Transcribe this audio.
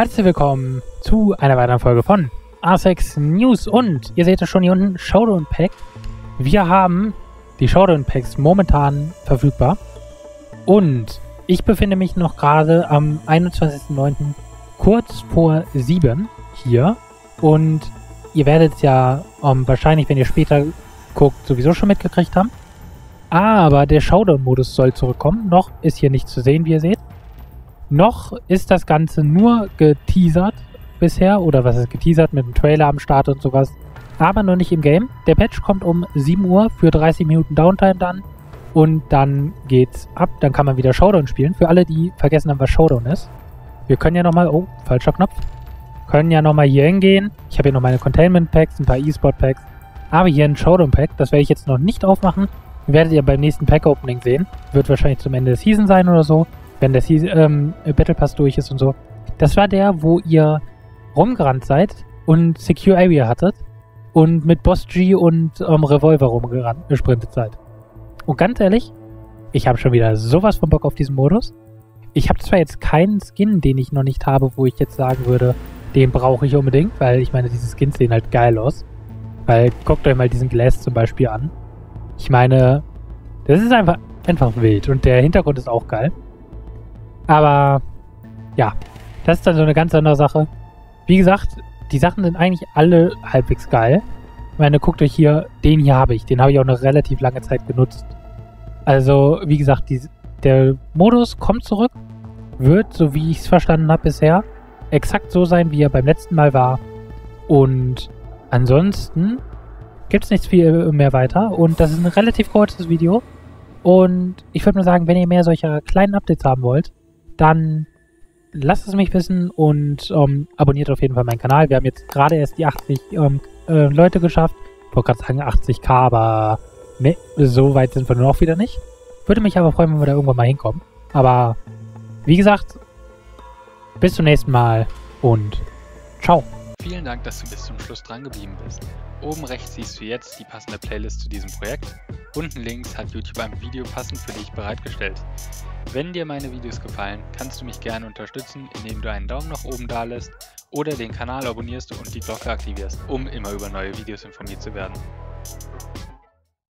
Herzlich willkommen zu einer weiteren Folge von Arsex News und ihr seht es schon hier unten, Showdown Pack. Wir haben die Showdown Packs momentan verfügbar und ich befinde mich noch gerade am 21.09. kurz vor 7 hier und ihr werdet es ja um, wahrscheinlich, wenn ihr später guckt, sowieso schon mitgekriegt haben. Aber der Showdown-Modus soll zurückkommen. Noch ist hier nichts zu sehen, wie ihr seht. Noch ist das Ganze nur geteasert bisher, oder was ist geteasert mit dem Trailer am Start und sowas, aber noch nicht im Game. Der Patch kommt um 7 Uhr für 30 Minuten Downtime dann und dann geht's ab. Dann kann man wieder Showdown spielen. Für alle, die vergessen haben, was Showdown ist. Wir können ja nochmal, oh, falscher Knopf, können ja nochmal hier hingehen. Ich habe hier noch meine Containment Packs, ein paar E-Sport Packs, aber hier ein Showdown Pack, das werde ich jetzt noch nicht aufmachen. Werdet ihr beim nächsten Pack Opening sehen. Wird wahrscheinlich zum Ende des Season sein oder so wenn der ähm, Battle Pass durch ist und so. Das war der, wo ihr rumgerannt seid und Secure Area hattet und mit Boss G und ähm, Revolver rumgesprintet seid. Und ganz ehrlich, ich habe schon wieder sowas von Bock auf diesen Modus. Ich habe zwar jetzt keinen Skin, den ich noch nicht habe, wo ich jetzt sagen würde, den brauche ich unbedingt, weil ich meine, diese Skins sehen halt geil aus. Weil guckt euch mal diesen Glass zum Beispiel an. Ich meine, das ist einfach, einfach wild und der Hintergrund ist auch geil. Aber ja, das ist dann so eine ganz andere Sache. Wie gesagt, die Sachen sind eigentlich alle halbwegs geil. Ich meine, guckt euch hier, den hier habe ich. Den habe ich auch eine relativ lange Zeit genutzt. Also, wie gesagt, die, der Modus kommt zurück, wird, so wie ich es verstanden habe bisher, exakt so sein, wie er beim letzten Mal war. Und ansonsten gibt es nichts viel mehr weiter. Und das ist ein relativ kurzes Video. Und ich würde mal sagen, wenn ihr mehr solcher kleinen Updates haben wollt, dann lasst es mich wissen und ähm, abonniert auf jeden Fall meinen Kanal. Wir haben jetzt gerade erst die 80 ähm, äh, Leute geschafft. Ich wollte gerade sagen 80k, aber ne, so weit sind wir nur noch wieder nicht. Würde mich aber freuen, wenn wir da irgendwann mal hinkommen. Aber wie gesagt, bis zum nächsten Mal und ciao. Vielen Dank, dass du bis zum Schluss dran geblieben bist. Oben rechts siehst du jetzt die passende Playlist zu diesem Projekt. Unten links hat YouTube ein Video passend für dich bereitgestellt. Wenn dir meine Videos gefallen, kannst du mich gerne unterstützen, indem du einen Daumen nach oben da lässt oder den Kanal abonnierst und die Glocke aktivierst, um immer über neue Videos informiert zu werden.